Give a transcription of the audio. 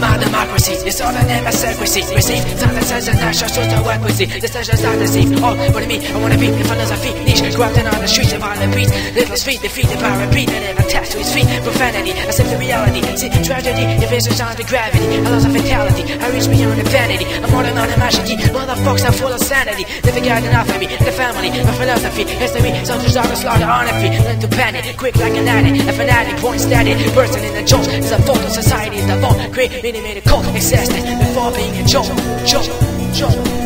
secrecy. It's all an MS secrecy. Receive silence as a national source of weaponry. Decisions not deceive. All but me, I wanna be in the feet. Niche, grafting on the streets of violent beats. Little feet, defeated by repeat. And attached to his feet. Profanity, accept the reality. See, tragedy, divisions on the gravity. I lost a fatality. Reach beyond vanity. I'm than on a majesty. Motherfuckers are full of sanity. Living out enough of me. The family, my philosophy. History, soldiers are the slaughter on a feet. Learn to panic, quick like an addict. A fanatic, point static. Bursting in the jolt. It's a fault of society. It's the fault. Create, many a cult. Existed before being a joke. Joke. Joke.